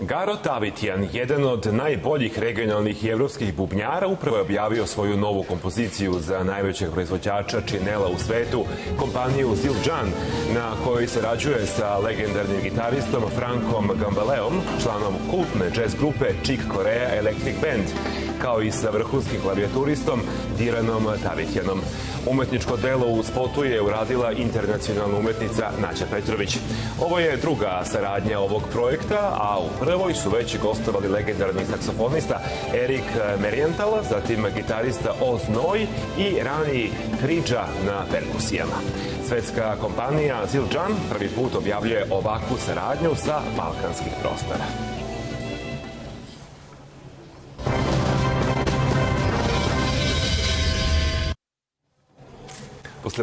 Garo Tavitjan, jedan od najboljih regionalnih i evropskih bubnjara, upravo je objavio svoju novu kompoziciju za najvećeg proizvođača činela u svetu, kompaniju Zildjian, na kojoj se rađuje sa legendarnim gitaristom Frankom Gambaleom, članom kultne jazz grupe Chick Corea Electric Band, kao i sa vrhunskim klavijaturistom Diranom Tavitjanom. Umetničko delo u spotu je uradila internacionalna umetnica Naća Petrović. Ovo je druga saradnja ovog projekta, a u prvoj su već gostovali legendarni saksofonista Erik Meriental, zatim gitarista Oz Noj i rani Kriđa na perkusijama. Svetska kompanija Zildjian prvi put objavljuje ovakvu saradnju sa balkanskih prostora. после